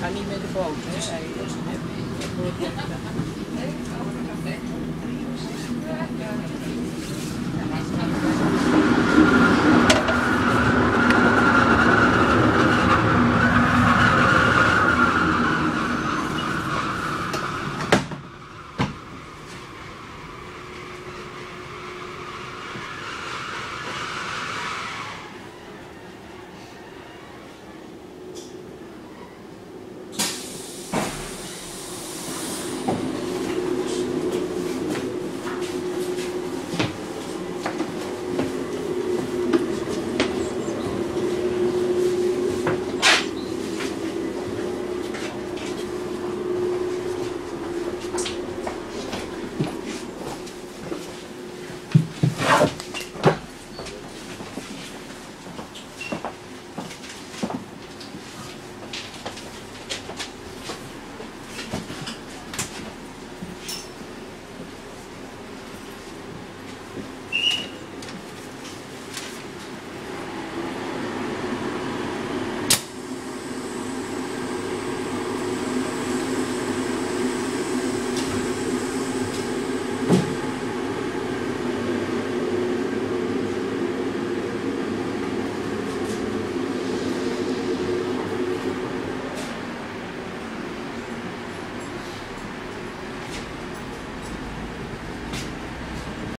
ga niet met de boot,